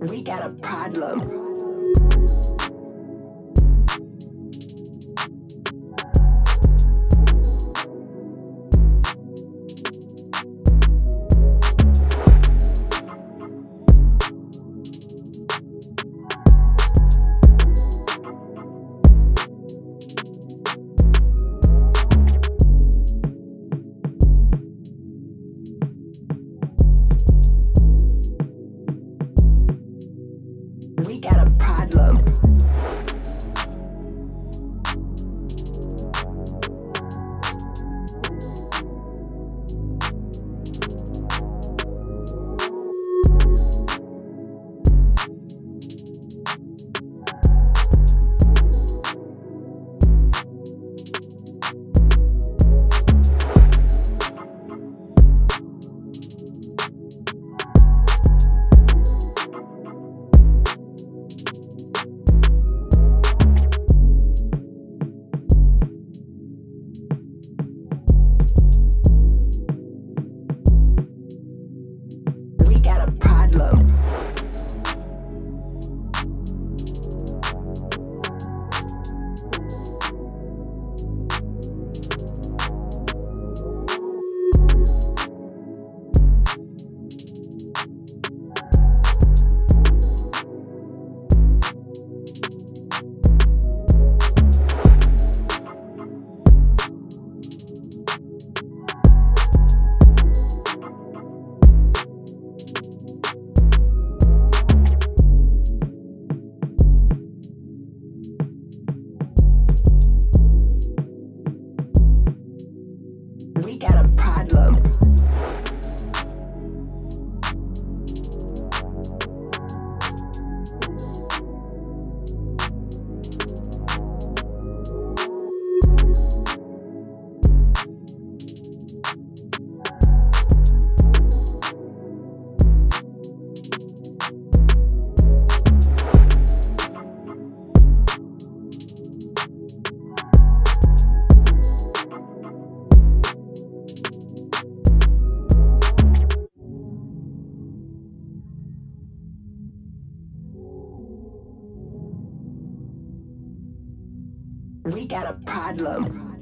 We got a problem. We got We got a problem.